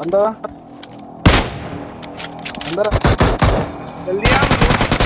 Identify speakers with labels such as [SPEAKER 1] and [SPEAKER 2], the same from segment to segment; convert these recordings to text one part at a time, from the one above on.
[SPEAKER 1] अंदर। अंदर।
[SPEAKER 2] जल्दी आओ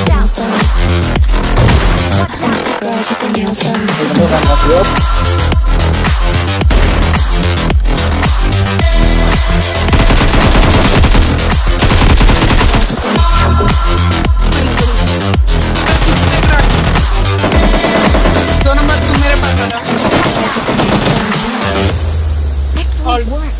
[SPEAKER 3] Like what?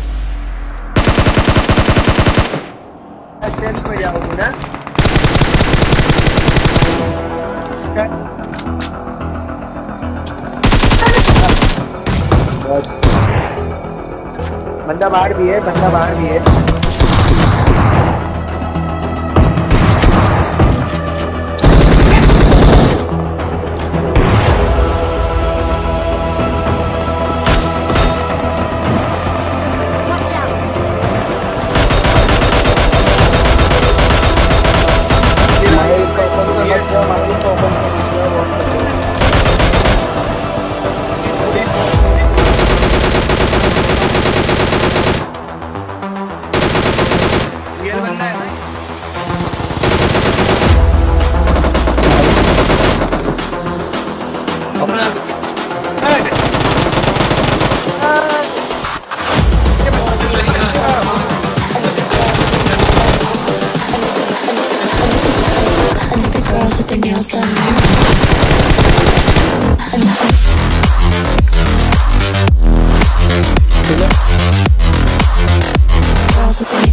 [SPEAKER 2] बंदा बाहर भी है बंदा बाहर भी है
[SPEAKER 1] Girls with me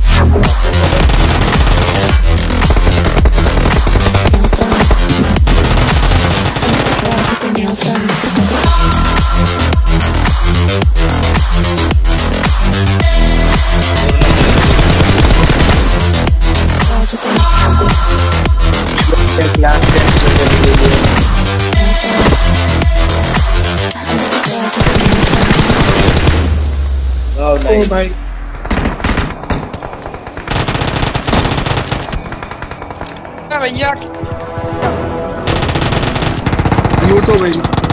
[SPEAKER 1] Oh, nice. Oh, nice.
[SPEAKER 4] Have a yuck.
[SPEAKER 1] You too, baby.